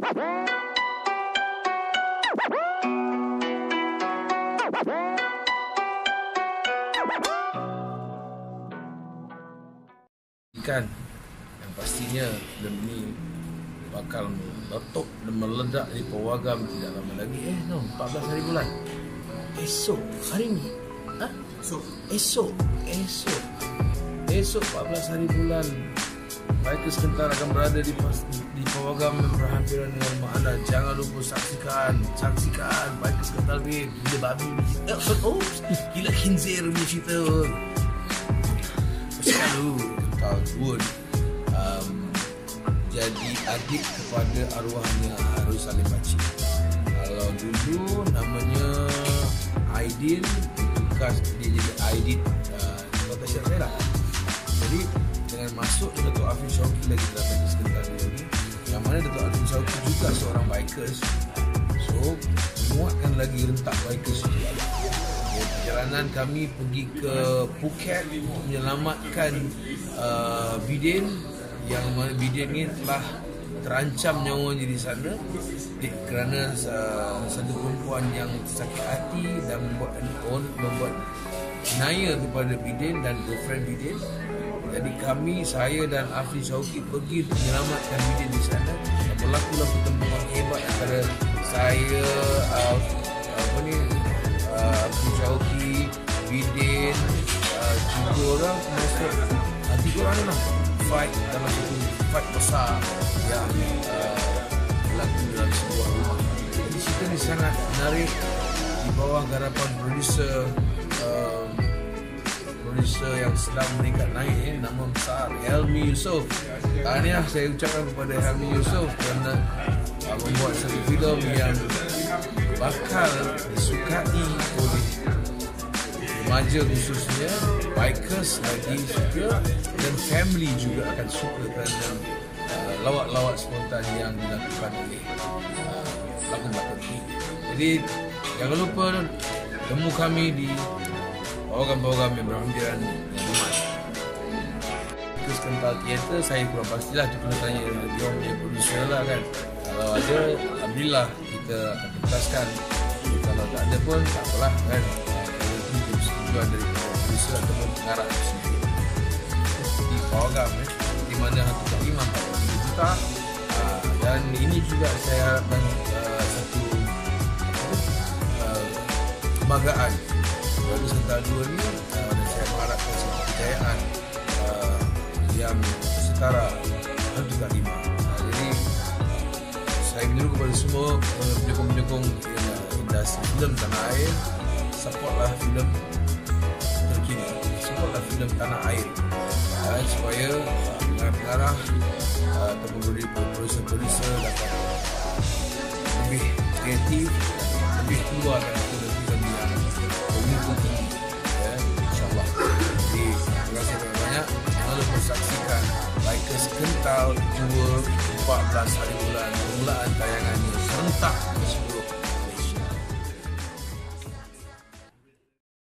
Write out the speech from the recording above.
Kan yang pastinya ini bakal meletup dan meledak di Pawagam tidak lama lagi. Eh, no, 14 hari bulan. Esok, hari ni. Ha? Esok. Esok. Esok. Esok 14 hari bulan. Bikers Kental akan berada di di yang berhampiran dengan rumah anda. Jangan lupa saksikan, saksikan Bikers Kental ni. Gila babi ni. Oh, gila khinzir punya cerita. Dulu Kental pun um, jadi adik kepada arwahnya Harus Salim Pakcik. Kalau dulu namanya Aidin, tukar dia jadi Aidit Dato' Afif Syauqi juga seorang bikers so menguatkan lagi rentak bikers Ya, perjalanan kami pergi ke Phuket untuk menyelamatkan uh, Bidin yang mana Bidin ni telah terancam nyawanya di sana. Di, kerana uh, satu perempuan yang sakit hati dan membuat membuat naya kepada Bidin dan girlfriend Bidin jadi kami, saya dan Afri Syauki pergi untuk menyelamatkan Bidin di sana. Dan berlakulah pertemuan hebat antara saya, uh, apa ni, uh, Afri Syauki, Bidin, uh, tiga orang termasuk uh, tiga orang lah. Fight dalam satu fight besar. Yang uh, berlaku dalam sebuah rumah. Jadi cerita ni sangat menarik. Di bawah garapan producer producer yang sedang meningkat naik eh, nama besar Helmi Yusof. Tahniah saya ucapkan kepada Helmi Yusof kerana uh, membuat satu filem yang bakal disukai oleh remaja khususnya bikers lagi suka dan family juga akan suka kerana uh, lawak-lawak spontan yang dilakukan oleh uh, pelakon-pelakon ini. Jadi jangan lupa temu kami di program-program yang berhampiran dengan Umat. Kes kental teater saya kurang pastilah tu kena tanya dia orang punya producer lah kan. Kalau ada, Alhamdulillah kita akan pentaskan. Kalau tak ada pun tak apalah kan. Itu persetujuan dari producer ataupun pengarah. Di program eh, di mana Hantu Tak Imam 43 juta. Uh, dan ini juga saya harapkan uh, satu uh, kebanggaan bagi Sental 2 ni uh, saya mengharapkan satu kejayaan uh, yang setara Hantu Tak Lima. Uh, jadi saya menyeru kepada semua penyokong-penyokong uh, industri filem tanah air supportlah filem terkini supportlah filem tanah air. Uh, supaya pengarah-pengarah uh, ataupun producer-producer dapat lebih kreatif lebih keluar dari filem-filem Kental 2 14 hari bulan permulaan tayangannya. Serentak